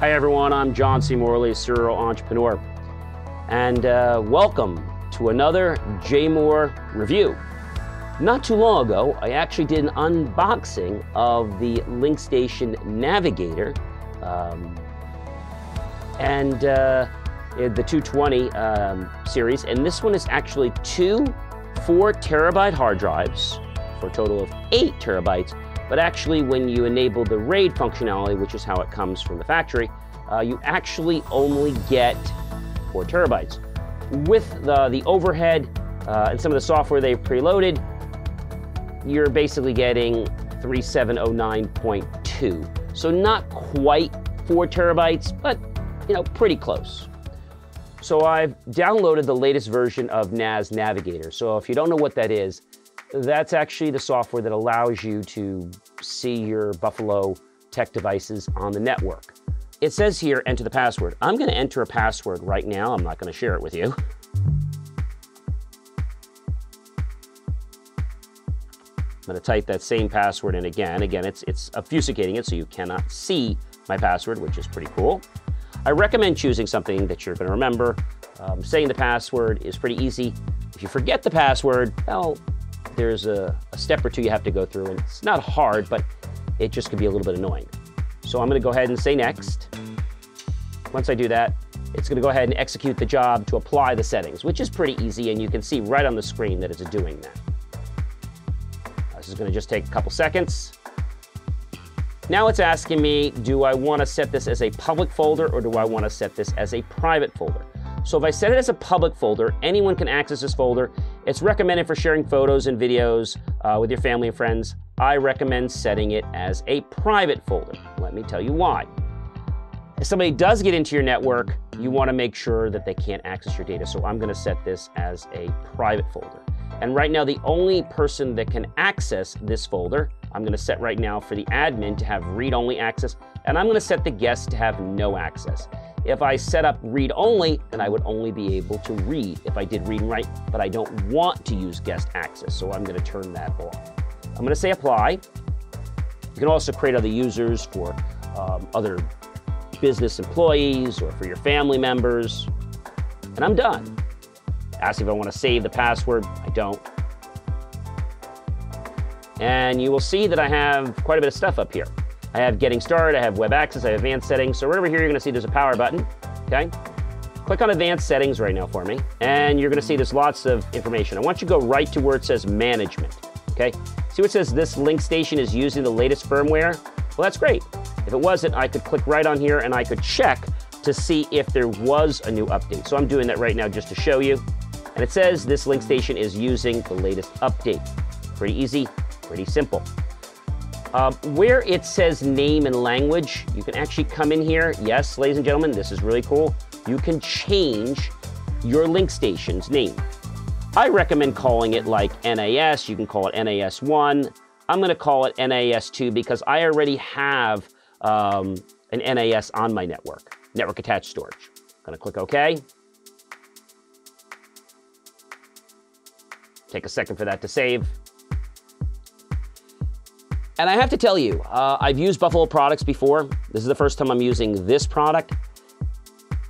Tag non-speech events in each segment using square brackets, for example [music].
Hi, everyone. I'm John C. Morley, serial entrepreneur. And uh, welcome to another JMOR review. Not too long ago, I actually did an unboxing of the LinkStation Navigator um, and uh, the 220 um, series. And this one is actually two four terabyte hard drives for a total of eight terabytes but actually, when you enable the RAID functionality, which is how it comes from the factory, uh, you actually only get four terabytes. With the, the overhead uh, and some of the software they've preloaded, you're basically getting 3709.2. So not quite four terabytes, but you know, pretty close. So I've downloaded the latest version of NAS Navigator. So if you don't know what that is, that's actually the software that allows you to see your Buffalo tech devices on the network. It says here, enter the password. I'm going to enter a password right now. I'm not going to share it with you. I'm going to type that same password in again. Again, it's, it's obfuscating it so you cannot see my password, which is pretty cool. I recommend choosing something that you're going to remember. Um, saying the password is pretty easy. If you forget the password, well, there's a, a step or two you have to go through, and it's not hard, but it just can be a little bit annoying. So I'm going to go ahead and say next. Once I do that, it's going to go ahead and execute the job to apply the settings, which is pretty easy, and you can see right on the screen that it's doing that. This is going to just take a couple seconds. Now it's asking me, do I want to set this as a public folder or do I want to set this as a private folder? So if I set it as a public folder, anyone can access this folder. It's recommended for sharing photos and videos uh, with your family and friends. I recommend setting it as a private folder. Let me tell you why. If somebody does get into your network, you want to make sure that they can't access your data. So I'm going to set this as a private folder. And right now, the only person that can access this folder, I'm going to set right now for the admin to have read-only access, and I'm going to set the guest to have no access. If I set up read only, then I would only be able to read if I did read and write, but I don't want to use guest access, so I'm going to turn that off. I'm going to say apply. You can also create other users for um, other business employees or for your family members. And I'm done. Ask if I want to save the password. I don't. And you will see that I have quite a bit of stuff up here. I have getting started, I have web access, I have advanced settings. So right over here, you're gonna see there's a power button, okay? Click on advanced settings right now for me, and you're gonna see there's lots of information. I want you to go right to where it says management, okay? See what says this LinkStation is using the latest firmware? Well, that's great. If it wasn't, I could click right on here and I could check to see if there was a new update. So I'm doing that right now just to show you. And it says this LinkStation is using the latest update. Pretty easy, pretty simple. Um, where it says name and language, you can actually come in here. Yes, ladies and gentlemen, this is really cool. You can change your LinkStation's name. I recommend calling it like NAS. You can call it NAS1. I'm going to call it NAS2 because I already have um, an NAS on my network, network attached storage. I'm going to click OK. Take a second for that to save. And I have to tell you, uh, I've used Buffalo products before. This is the first time I'm using this product.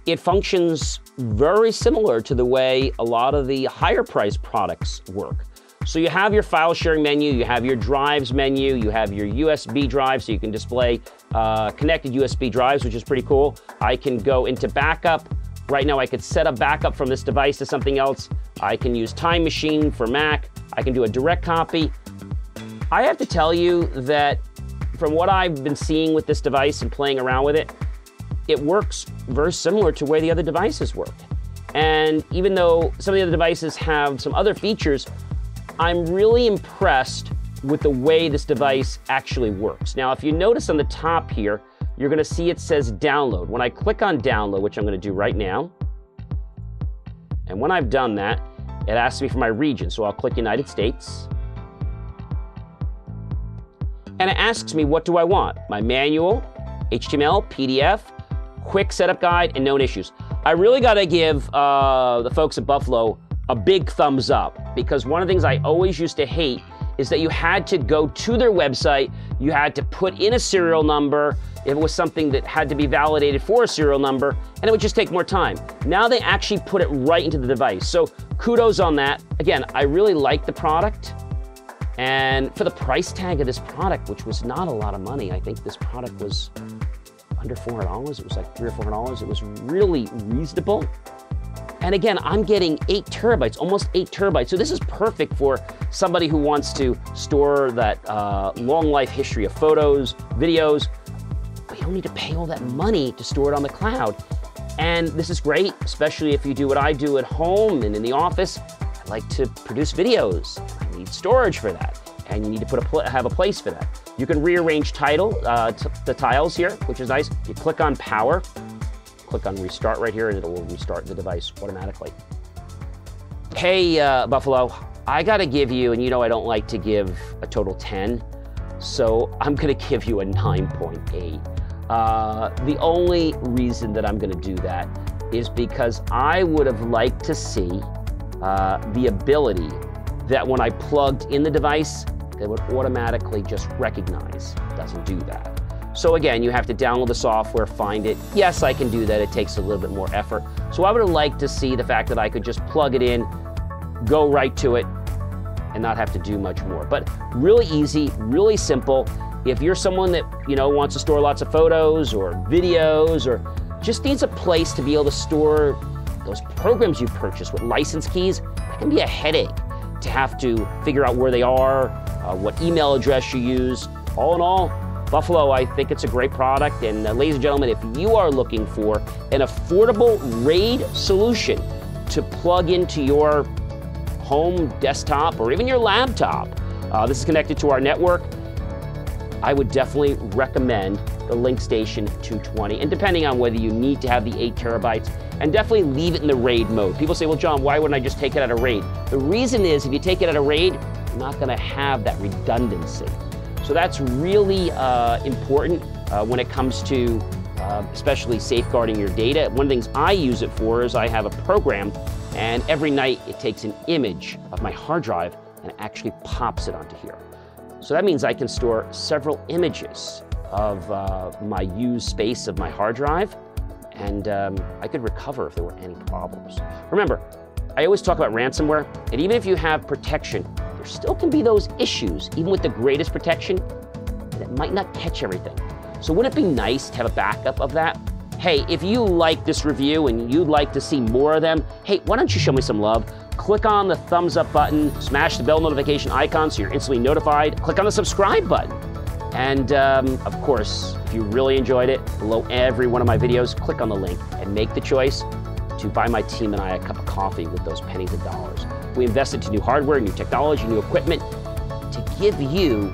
It functions very similar to the way a lot of the higher priced products work. So you have your file sharing menu, you have your drives menu, you have your USB drive, so you can display uh, connected USB drives, which is pretty cool. I can go into backup. Right now, I could set a backup from this device to something else. I can use Time Machine for Mac. I can do a direct copy. I have to tell you that from what I've been seeing with this device and playing around with it, it works very similar to where the other devices work. And even though some of the other devices have some other features, I'm really impressed with the way this device actually works. Now, if you notice on the top here, you're gonna see it says download. When I click on download, which I'm gonna do right now, and when I've done that, it asks me for my region. So I'll click United States and it asks me what do I want? My manual, HTML, PDF, quick setup guide, and known issues. I really got to give uh, the folks at Buffalo a big thumbs up because one of the things I always used to hate is that you had to go to their website, you had to put in a serial number, if it was something that had to be validated for a serial number, and it would just take more time. Now they actually put it right into the device. So kudos on that. Again, I really like the product. And for the price tag of this product, which was not a lot of money, I think this product was under $400. It was like three or $400. It was really reasonable. And again, I'm getting eight terabytes, almost eight terabytes. So this is perfect for somebody who wants to store that uh, long life history of photos, videos. But you don't need to pay all that money to store it on the cloud. And this is great, especially if you do what I do at home and in the office. I like to produce videos. I need storage for that. And you need to put a have a place for that. You can rearrange title, uh, the tiles here, which is nice. You click on power, click on restart right here and it will restart the device automatically. Hey, uh, Buffalo, I gotta give you, and you know I don't like to give a total 10, so I'm gonna [laughs] give you a 9.8. Uh, the only reason that I'm gonna do that is because I would have liked to see uh, the ability that when I plugged in the device, it would automatically just recognize. Doesn't do that. So again, you have to download the software, find it. Yes, I can do that. It takes a little bit more effort. So I would have liked to see the fact that I could just plug it in, go right to it, and not have to do much more. But really easy, really simple. If you're someone that, you know, wants to store lots of photos or videos or just needs a place to be able to store programs you purchase with license keys, that can be a headache to have to figure out where they are, uh, what email address you use. All in all, Buffalo, I think it's a great product. And uh, ladies and gentlemen, if you are looking for an affordable RAID solution to plug into your home desktop or even your laptop, uh, this is connected to our network. I would definitely recommend the LinkStation 220. And depending on whether you need to have the 8 terabytes, and definitely leave it in the RAID mode. People say, well, John, why wouldn't I just take it out of RAID? The reason is if you take it out of RAID, you're not going to have that redundancy. So that's really uh, important uh, when it comes to uh, especially safeguarding your data. One of the things I use it for is I have a program and every night it takes an image of my hard drive and actually pops it onto here. So that means I can store several images of uh, my used space of my hard drive and um, I could recover if there were any problems. Remember, I always talk about ransomware, and even if you have protection, there still can be those issues, even with the greatest protection, that might not catch everything. So wouldn't it be nice to have a backup of that? Hey, if you like this review and you'd like to see more of them, hey, why don't you show me some love? Click on the thumbs up button, smash the bell notification icon so you're instantly notified, click on the subscribe button. And um, of course, if you really enjoyed it, below every one of my videos, click on the link and make the choice to buy my team and I a cup of coffee with those pennies and dollars. We invested into new hardware, new technology, new equipment to give you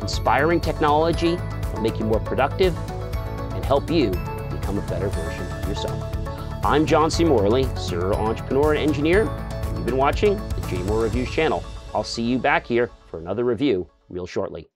inspiring technology that make you more productive and help you become a better version of yourself. I'm John C. Morley, serial entrepreneur and engineer, and you've been watching the JMOR Reviews channel. I'll see you back here for another review real shortly.